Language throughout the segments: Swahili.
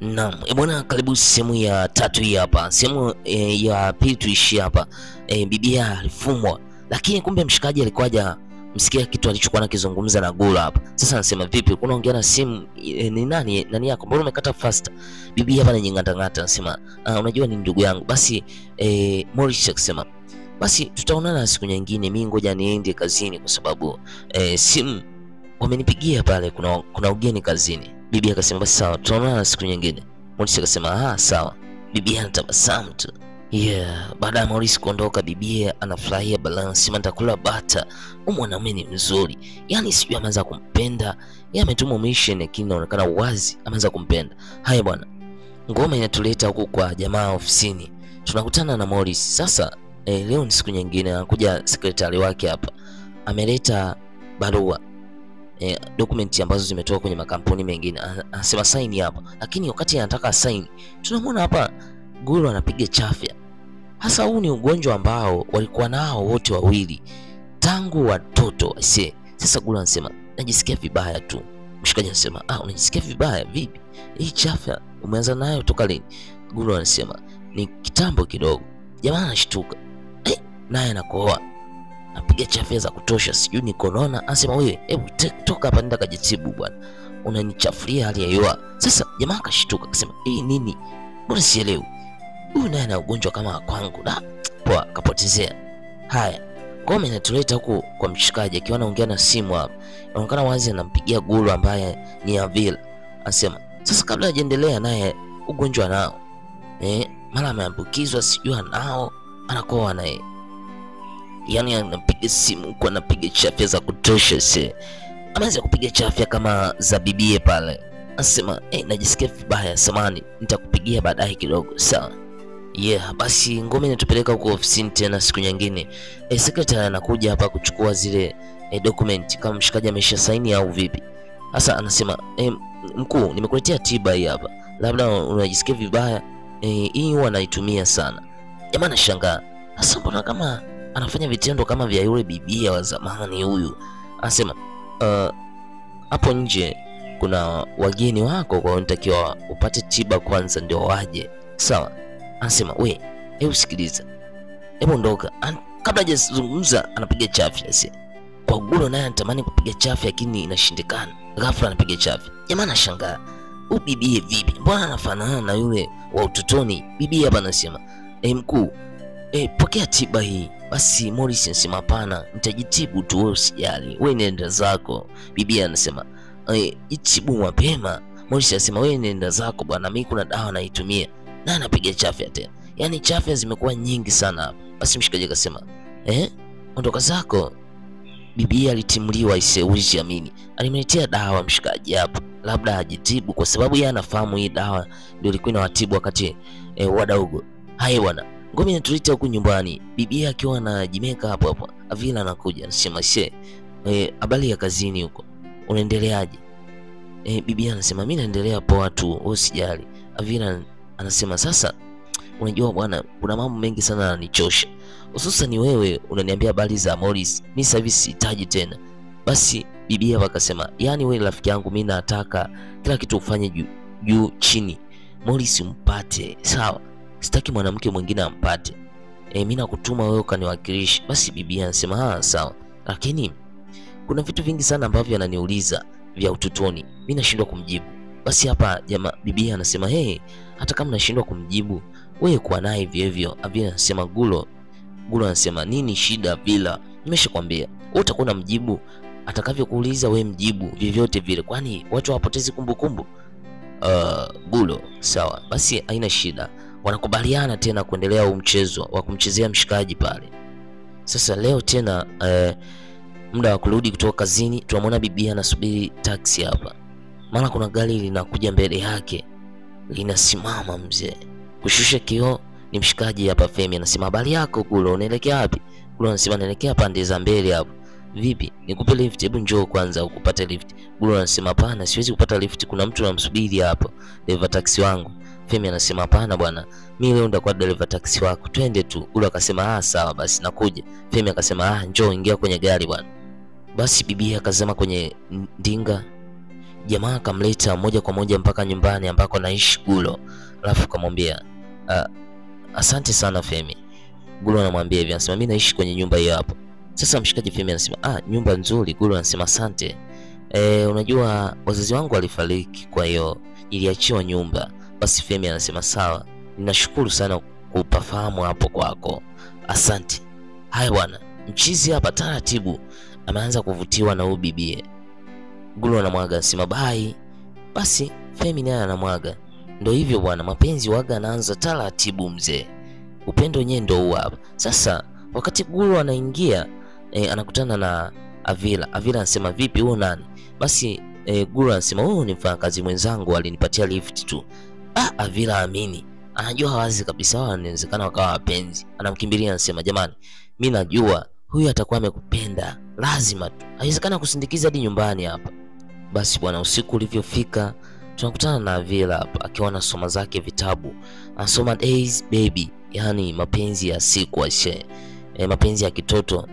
Naam, e bwana, karibu sehemu ya tatu hii hapa. Sehemu e, ya pili tuishi hapa. E, bibia alifumwa, lakini kumbe mshikaji alikuwa haja msikia kitu alichokuwa nakizungumza na Gula hapa. Sasa anasema vipi, kuna unaongea na simu e, ni nani nani yako? Mbona umekata fast? Bibi hapa ananying'ata ng'ata, anasema ah, unajua ni ndugu yangu. Basi e, Morris akasema basi tutaonana siku nyingine, mimi ngoja niende kazini kwa sababu e, simu wamenipigia pale, kuna kuna ugeni kazini. Bibi akasema basi sawa, tutaonana siku nyingine. Morris akasema ah, sawa. Bibi anatabasamu tu. Yeah, baada ya Maurice kuondoka, bibi anafurahia balance, nitakula bata. Huyu mwanaume ni mzuri, yaani sijui ameanza kumpenda. Yeye ametuma mission, lakini inaonekana wazi ameanza kumpenda. Haya bwana, ngoma inatuleta huku kwa jamaa ofisini, tunakutana na Maurice. sasa. Eh, leo ni siku nyingine, anakuja sekretari wake hapa, ameleta barua eh, dokumenti ambazo zimetoka kwenye makampuni mengine. Ana- Anasema saini hapa, lakini wakati anataka saini, tunamwona hapa Gulu anapiga chafya. Hasa huu ni ugonjwa ambao walikuwa nao wote wawili tangu watoto aisee. Sasa Gulu anasema najisikia vibaya tu. Mshikaji anasema ah, unajisikia vibaya vipi? Hii chafya umeanza nayo toka lini? Gulu anasema ni kitambo kidogo. Jamaa anashtuka eh, naye anakohoa napiga chafya za kutosha, sijui ni corona. Anasema wewe, hebu toka hapa, nenda kajitibu bwana, unanichafuria hali ya hewa. Sasa jamaa akashtuka akasema, hii nini? Mbona sielewi? Huyu naye ana ugonjwa kama kwangu. Da, poa, kapotezea. Haya, Ngome inatuleta huku kwa mshikaji akiwa anaongea na simu hapa, inaonekana wazi anampigia Gulu ambaye ni Avila. Anasema sasa, kabla hajaendelea, naye ugonjwa nao eh, mara ameambukizwa, sijui anao, anakoa naye yani anapiga simu huku anapiga chafya za kutosha se ameanza kupiga chafya kama za bibie pale. Anasema eh, najisikia vibaya samani nitakupigia baadaye kidogo. Sawa. Yeah basi ngome inatupeleka huko ofisini tena siku nyingine. Eh, secretary anakuja hapa kuchukua zile e, document. Kama mshikaji amesha saini au vipi? Sasa anasema e, mkuu nimekuletea tiba hii hapa. Labda unajisikia vibaya? Eh, hii huwa anaitumia sana. Jamaa anashangaa. Sasa mbona kama anafanya vitendo kama vya yule bibia wa zamani huyu. Anasema hapo "Uh, nje kuna wageni wako, kwa unatakiwa upate tiba kwanza ndio waje. Sawa? Anasema we, hebu sikiliza, hebu ondoka. Kabla hajazungumza anapiga chafya ase. Kwa gulo, naye anatamani kupiga chafya lakini inashindikana. Ghafla anapiga chafya. Jamaa anashangaa. Huyu bibie vipi? Mbona anafanana na yule wa utotoni? Bibie hapa anasema, e, mkuu, eh, pokea tiba hii." Basi Morris anasema hapana, nitajitibu tu, wewe usijali, wewe nenda zako. Bibi anasema eh, jitibu mapema. Morris anasema wewe nenda zako bwana, mimi kuna dawa naitumia. Na anapiga chafya tena, yaani chafya zimekuwa nyingi sana. Basi mshikaji akasema eh, ondoka zako. Bibi alitimuliwa iseuzi amini, alimletea dawa mshikaji hapo, labda ajitibu, kwa sababu yeye anafahamu hii dawa ndio ilikuwa inawatibu wakati eh, wadogo. Hai bwana, ngome inatuleta huku nyumbani, bibi akiwa anajimeka hapo hapo. Avila anakuja anasema, she eh, habari ya kazini huko unaendeleaje? Eh, bibi anasema mimi naendelea poa tu, wewe usijali. Avila anasema sasa, unajua bwana, kuna mambo mengi sana yananichosha, hususan wewe unaniambia habari za Morris, mimi sasa hivi sihitaji tena. Basi bibi hapa akasema, yani wewe rafiki yangu, mimi nataka kila kitu ufanye juu juu chini, Morris umpate, sawa? Sitaki mwanamke mwingine ampate. E, mimi nakutuma wewe ukaniwakilisha. Basi bibi anasema ah, sawa, lakini kuna vitu vingi sana ambavyo ananiuliza vya utotoni, mimi nashindwa kumjibu. Basi hapa jamaa bibi anasema hey, hata kama nashindwa kumjibu wewe kuwa naye hivyo hivyo. Avila anasema Gulo, Gulo anasema nini shida Vila, nimeshakwambia wewe utakuwa na mjibu atakavyokuuliza wewe mjibu vyovyote vile, kwani watu hawapotezi kumbukumbu. Uh, Gulo sawa, basi haina shida wanakubaliana tena kuendelea huu mchezo wa kumchezea mshikaji pale. Sasa leo tena eh, muda wa kurudi kutoka kazini, tunamwona bibi anasubiri taksi hapa, maana kuna gari linakuja mbele yake linasimama. Mzee kushusha kioo ni mshikaji hapa. Femi anasema habari yako kule unaelekea wapi? Kule anasema naelekea pande za mbele hapo. Vipi, nikupe lift? Hebu njoo kwanza ukupate lift. Gulo anasema hapana, siwezi kupata lift, kuna mtu anamsubiri hapo, dereva taksi wangu. Femi anasema hapana bwana, mimi leo ndakuwa dereva taksi wako, twende tu. Ule akasema ah, sawa basi nakuja. Femi akasema ah, njoo ingia kwenye gari bwana. Basi bibi akazama kwenye ndinga jamaa akamleta moja kwa moja mpaka nyumbani ambako naishi Gulo, alafu kamwambia "Ah, asante sana Femi. Gulo anamwambia hivi, anasema mimi naishi kwenye nyumba hiyo hapo. Sasa mshikaji Femi anasema ah, nyumba nzuri. Gulo anasema asante. E, unajua wazazi wangu walifariki, kwa hiyo iliachiwa nyumba. Basi Femi anasema sawa, ninashukuru sana kupafahamu hapo kwako, asante. Haya bwana, mchizi hapa taratibu ameanza kuvutiwa na huyu bibie. Gulu anamwaga anasema bai. Basi Femi naye anamwaga. Ndo hivyo bwana, mapenzi waga anaanza taratibu mzee. Upendo wenyewe ndo huu hapa. Sasa wakati Gulu anaingia e, anakutana na Avila. Avila anasema vipi, huo nani? Basi e, Gulu anasema huyu ni mfanyakazi mwenzangu, alinipatia lift tu. Ah, Avila amini. Anajua wazi kabisa wao inawezekana wakawa wapenzi. Anamkimbilia anasema, jamani, mi najua huyu atakuwa amekupenda, lazima tu, haiwezekana kusindikiza hadi nyumbani hapa. Basi bwana, usiku ulivyofika, tunakutana na Avila hapa akiwa anasoma zake vitabu, anasoma Days Baby, yani mapenzi ya siku ashe, e, mapenzi ya kitoto.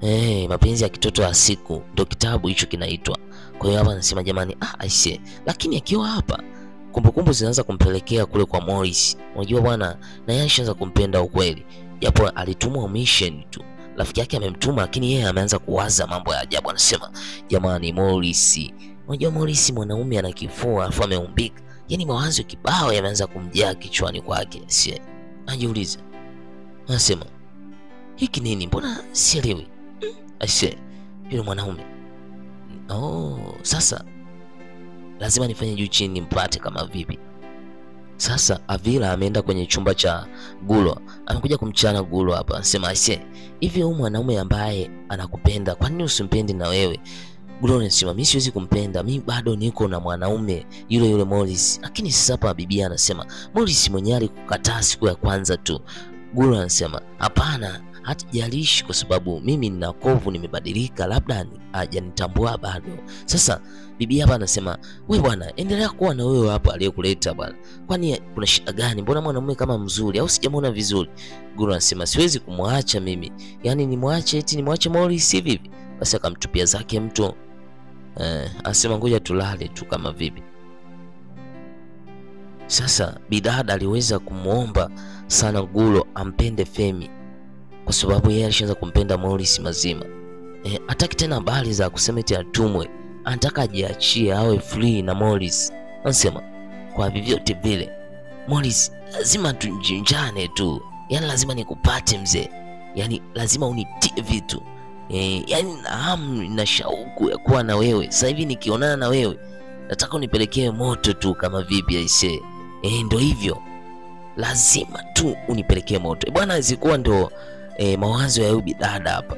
Hey, mapenzi ya kitoto ya siku, ndo kitabu hicho kinaitwa. Kwa hiyo hapa anasema jamani, ah, aise, lakini akiwa hapa kumbukumbu zinaanza kumpelekea kule kwa Morris. Unajua bwana, na yeye alishaanza kumpenda ukweli, japo alitumwa mission tu, rafiki yake amemtuma, lakini yeye ameanza kuwaza mambo ya ajabu. Anasema jamani, Morris, unajua Morris mwanaume ana kifua afu ameumbika, yani mawazo kibao yameanza kumjaa kichwani kwake. Sie anajiuliza, anasema hiki nini, mbona sielewi? Mm, aise, yule mwanaume oh, sasa lazima nifanye juu chini nimpate kama vipi. Sasa Avila ameenda kwenye chumba cha Gulo, amekuja kumchana Gulo hapa, anasema aise, hivi huyu mwanaume ambaye anakupenda kwa nini usimpendi na wewe? Gulo anasema mimi siwezi kumpenda, mimi bado niko na mwanaume yule yule Morris. Lakini sasa hapa bibia anasema Morris mwenyewe alikukataa siku ya kwanza tu. Gulo anasema hapana, hatujalishi kwa sababu mimi nina kovu, nimebadilika, labda hajanitambua bado. Sasa bibi hapa anasema we bwana, endelea kuwa na wewe hapa aliyekuleta bwana, kwani kuna shida gani? Mbona mwanamume kama mzuri au sijamwona vizuri? Guru anasema siwezi kumwacha mimi, yaani nimwache eti nimwache Morris vipi? Basi akamtupia zake mtu eh, anasema ngoja tulale tu kama vipi. Sasa bidada aliweza kumwomba sana Gulo ampende Femi kwa sababu yeye alishaanza kumpenda Morris mazima. Eh, hataki tena habari za kusema eti atumwe, anataka ajiachie awe free na Morris. Anasema kwa vyovyote vile Morris, lazima tunjinjane tu, yani lazima nikupate mzee, yani lazima unitie vitu e, yaani na hamu na shauku ya kuwa na wewe. Sasa hivi nikionana na wewe nataka unipelekee moto tu kama vipi aisee. Eh, ndo hivyo, lazima tu unipelekee moto e, bwana. Zikuwa ndo e, mawazo ya huyu bidada hapa.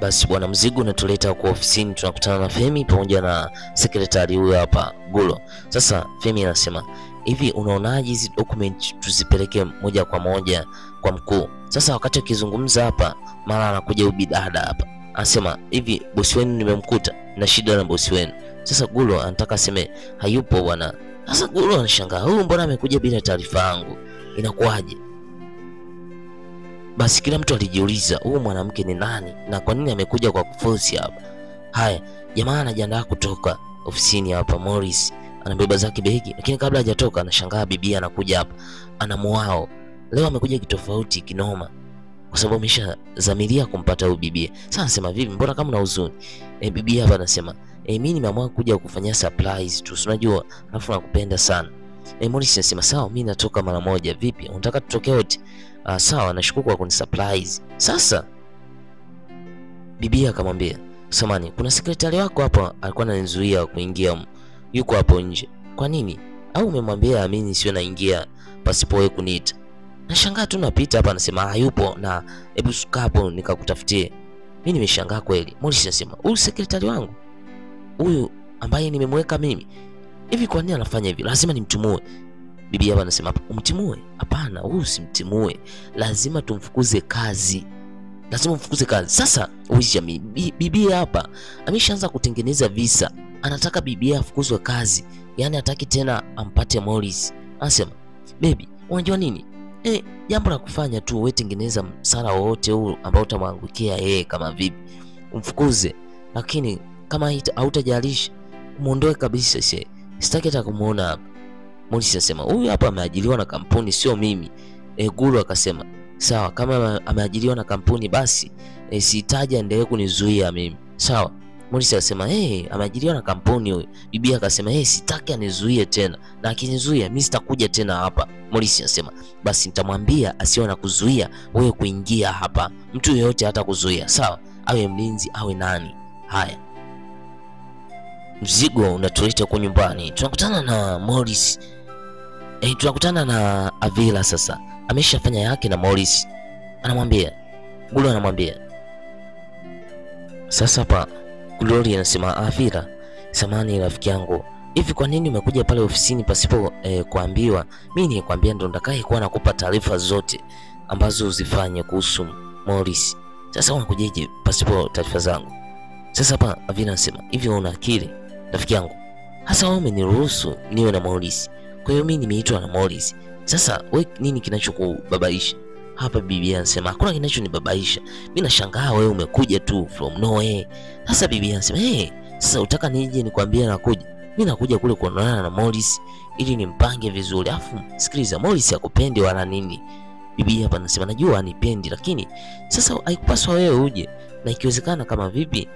Basi bwana, mzigo unatuleta kwa ofisini, tunakutana na Femi pamoja na sekretari huyo hapa Gulo. Sasa Femi anasema hivi, unaonaje hizi document tuzipeleke moja kwa moja kwa mkuu? Sasa wakati akizungumza hapa, mara anakuja ubidada bidada hapa, anasema hivi, bosi wenu nimemkuta na shida na bosi wenu. Sasa Gulo anataka aseme hayupo bwana. Sasa Gulo anashangaa, huyu mbona amekuja bila taarifa yangu, inakuwaje? Basi kila mtu alijiuliza huyu mwanamke ni nani na kwa nini amekuja kwa kufosi hapa. Haya, jamaa anajiandaa kutoka ofisini hapa. Morris anabeba zake begi, lakini kabla hajatoka anashangaa bibia anakuja hapa, anamuao leo amekuja kitofauti kinoma, kwa sababu ameshazamilia kumpata huyu bibia. Sasa anasema vipi, mbona kama una huzuni? E, bibia hapa anasema e, mimi nimeamua kuja kukufanyia surprise tu, unajua, alafu nakupenda sana. E, Morris anasema sawa, mimi natoka mara moja. Vipi, unataka tutoke wote? Ah, sawa, nashukuru kwa kuni surprise. Sasa bibia akamwambia, samani, kuna sekretari wako hapa alikuwa ananizuia kuingia, yuko hapo nje. Kwa nini? Au umemwambia amini sio naingia pasipo wewe kuniita? Nashangaa tu napita hapa, anasema hayupo, na hebu suka hapo nikakutafutie. Mimi nimeshangaa kweli. Morris anasema huyu sekretari wangu huyu ambaye nimemweka mimi hivi, kwa nini anafanya hivi? Lazima nimtumue. Bibi hapa anasema umtimue? Hapana, huyu usimtimue, lazima tumfukuze kazi, lazima umfukuze kazi. Sasa wizi jamii, Biblia hapa ameshaanza kutengeneza visa, anataka Biblia afukuzwe kazi, yaani hataki tena ampate Morris. Anasema baby, unajua nini eh, jambo la kufanya tu wewe tengeneza msala wowote huu ambao utamwangukia yeye, kama vipi umfukuze, lakini kama hautajalisha muondoe kabisa, she sitaki hata kumuona hapa. Morris asema huyu hapa ameajiriwa na kampuni, sio mimi. E, Guru akasema sawa, kama ameajiriwa na kampuni basi e, sihitaji aendelee kunizuia mimi, sawa. Morris akasema hey, ameajiriwa na kampuni huyu. Bibi akasema hey, sitaki anizuie tena, na akinizuia mimi sitakuja tena hapa. Morris anasema basi nitamwambia asiwe na kuzuia wewe kuingia hapa, mtu yeyote hata kuzuia, sawa, awe mlinzi awe nani. Haya, mzigo unatuleta kwa nyumbani, tunakutana na Morris eh, tunakutana na Avila. Sasa ameshafanya yake na Morris, anamwambia Gulu, anamwambia sasa hapa Glory anasema Avila, samani rafiki yangu, hivi kwa nini umekuja pale ofisini pasipo eh, kuambiwa? Mimi nilikwambia ndo ndakaye kuwa nakupa taarifa zote ambazo uzifanye kuhusu Morris. Sasa unakujeje pasipo taarifa zangu? Sasa hapa Avila anasema hivi, una akili rafiki yangu? Hasa wewe umeniruhusu niwe na Morris, kwa hiyo mimi nimeitwa na Morris. Sasa we nini kinachokubabaisha hapa? Bibi anasema hakuna kinachonibabaisha, mimi nashangaa wewe umekuja tu from nowhere. Sasa bibi anasema hey, sasa utaka nije nikwambie nakuja? Mimi nakuja kule kuonana na Morris ili nimpange vizuri. Afu sikiliza, Morris akupendi wala nini. Bibi hapa anasema najua anipendi, lakini sasa haikupaswa wewe uje, na ikiwezekana kama vipi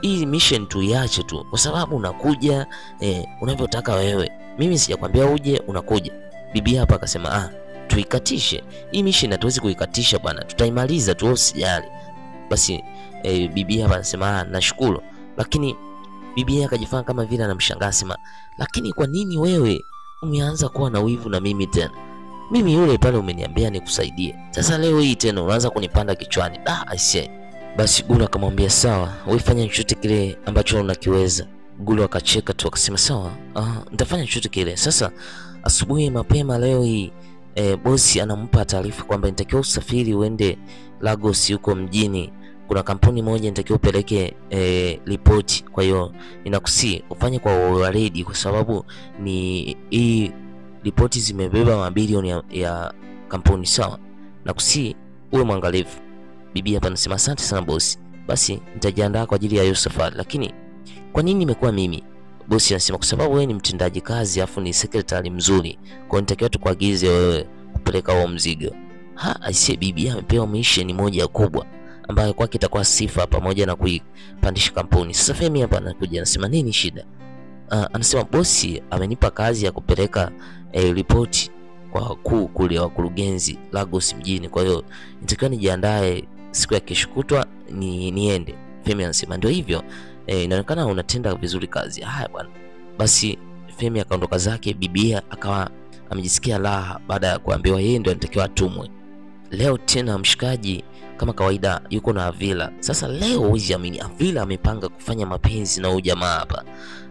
hii mission tuiache tu, kwa sababu unakuja eh, unavyotaka wewe. Mimi sijakwambia uje, unakuja. Bibi hapa akasema ah, tuikatishe hii mission, hatuwezi kuikatisha bwana, tutaimaliza tu, usijali. Basi e, bibi hapa anasema ah, nashukuru, lakini bibi akajifanya kama vile anamshangaa, sema lakini kwa nini wewe umeanza kuwa na wivu na mimi tena? Mimi yule pale umeniambia nikusaidie, sasa leo hii tena unaanza kunipanda kichwani. Ah, I say. Basi Gula akamwambia sawa, wewe fanya chochote kile ambacho unakiweza. Gulu akacheka tu akasema sawa, ah, nitafanya chochote kile. Sasa asubuhi mapema leo hii e, bosi anampa taarifa kwamba nitakiwa usafiri uende Lagos huko mjini kuna kampuni moja nitakiwa upeleke e, ripoti. Kwa hiyo ninakusii ufanye kwa waredi, kwa sababu ni hii ripoti zimebeba mabilioni ya, ya kampuni sawa. Nakusii uwe mwangalifu. Bibi hapa anasema asante sana bosi, basi nitajiandaa kwa ajili ya hiyo safari. Lakini kwa nini imekuwa mimi? Bosi anasema kwa sababu wewe ni mtendaji kazi afu ni secretary mzuri, kwa hiyo nitakiwa tukuagize wewe kupeleka huo mzigo. Ha, aisee, bibi amepewa mission moja kubwa ambayo kwake itakuwa sifa pamoja na kuipandisha kampuni. Sasa Femi hapa anakuja anasema nini shida? Uh, anasema bosi amenipa kazi ya kupeleka eh, ripoti kwa wakuu kule wakurugenzi Lagos mjini, kwa hiyo nitakiwa nijiandae siku ya kesho kutwa ni, niende. Femi anasema ndio hivyo eh, inaonekana unatenda vizuri kazi. Haya bwana. Basi Femi akaondoka zake, bibia akawa amejisikia raha baada ya kuambiwa yeye ndio anatakiwa atumwe. Leo tena mshikaji kama kawaida yuko na Avila. Sasa leo huwezi amini, Avila amepanga kufanya mapenzi na huyu jamaa hapa,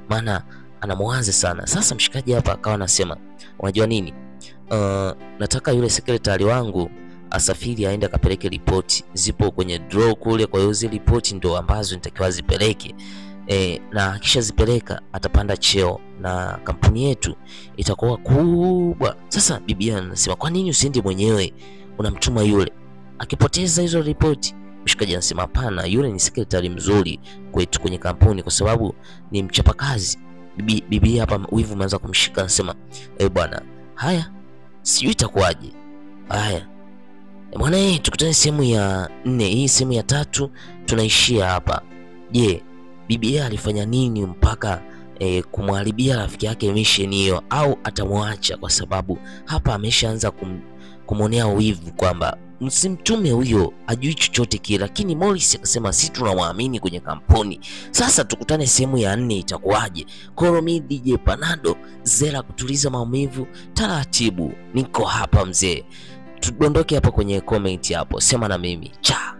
maana anamwanza sana. Sasa mshikaji hapa akawa anasema unajua nini, uh, nataka yule sekretari wangu asafiri aende akapeleke ripoti, zipo kwenye draw kule. Kwa hiyo zile ripoti ndo ambazo nitakiwa zipeleke e, na akishazipeleka atapanda cheo na kampuni yetu itakuwa kubwa. Sasa bibi anasema kwa nini usiende mwenyewe, unamtuma yule akipoteza hizo ripoti. Mshikaji anasema hapana, yule ni sekretari mzuri kwetu kwenye kampuni kwa sababu ni mchapakazi. Bibi, bibi hapa wivu umeanza kumshika, anasema eh, bwana, haya sijui itakuwaje. Haya bwana, eh, tukutane sehemu ya nne. Hii sehemu ya tatu tunaishia hapa. Je, bibi alifanya nini mpaka e, kumharibia rafiki yake mission hiyo, au atamwacha? Kwa sababu hapa ameshaanza kum, kumwonea wivu kwamba msimtume huyo ajui chochote kile, lakini Morris akasema si tunamwamini kwenye kampuni. Sasa tukutane sehemu ya nne, itakuwaje? Koromi DJ Panado Zera kutuliza maumivu taratibu. Niko hapa mzee, tudondoke hapa kwenye comment hapo, sema na mimi. Cha